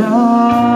love.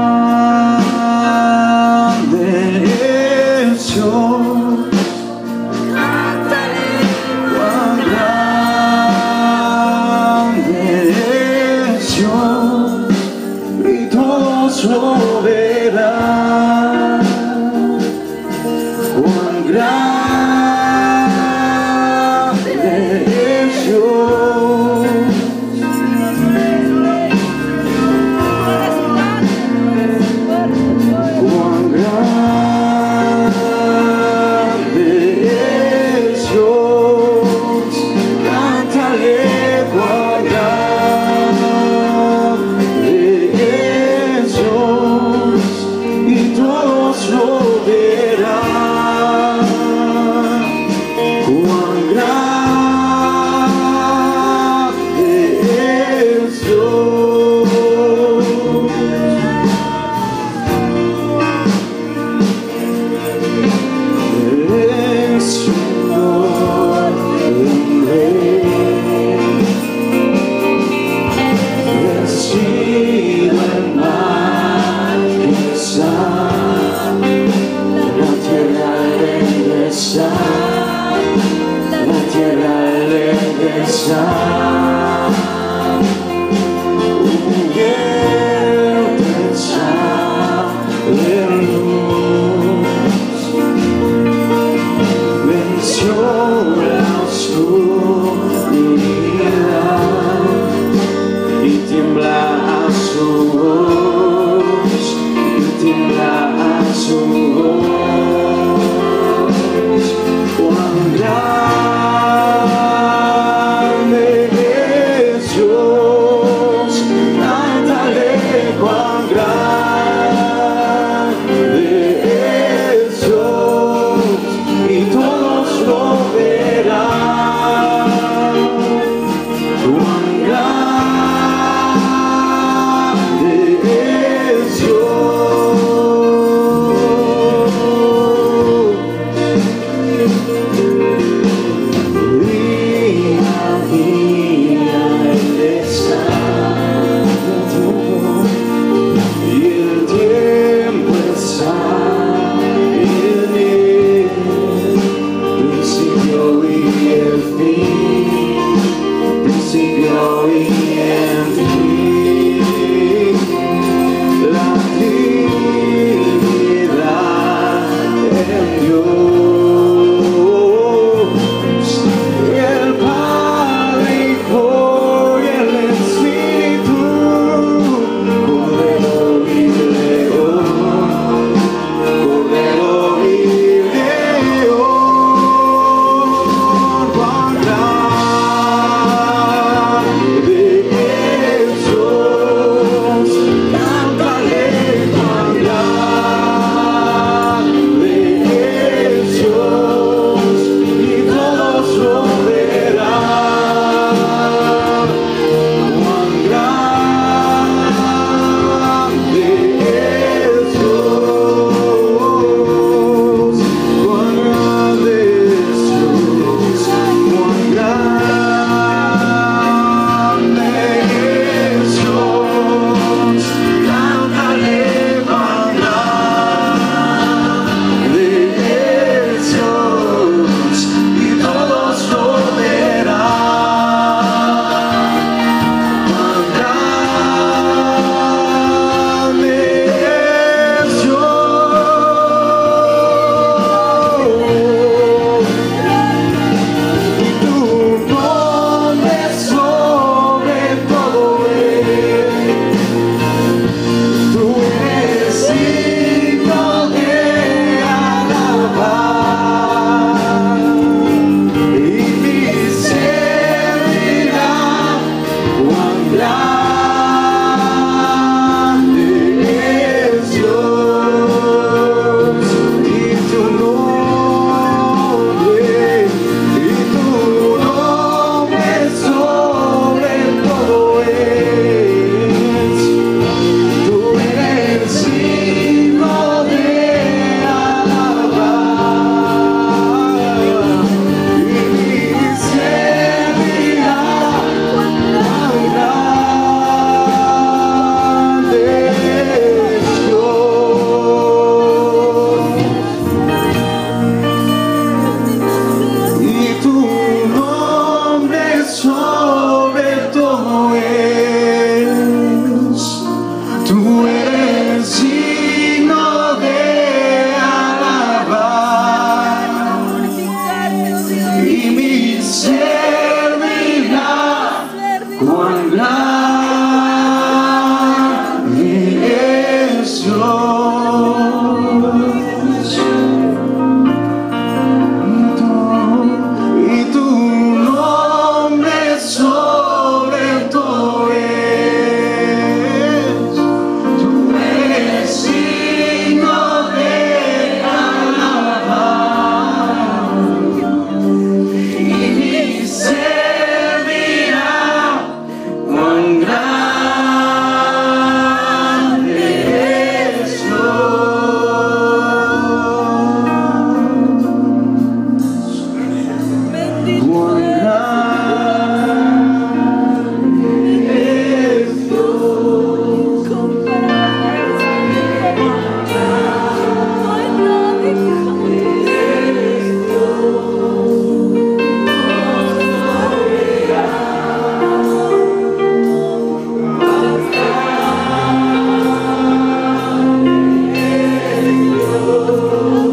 Senhor.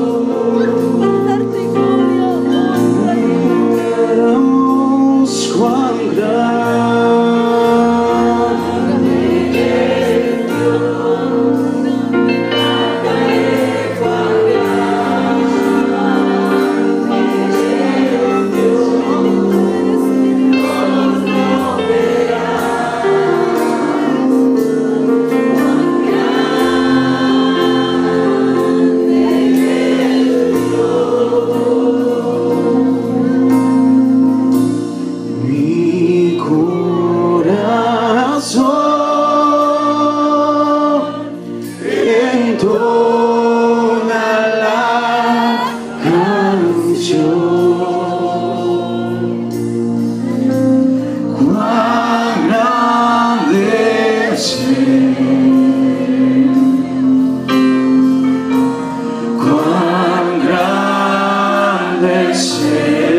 deixei.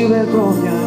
recibe gloria.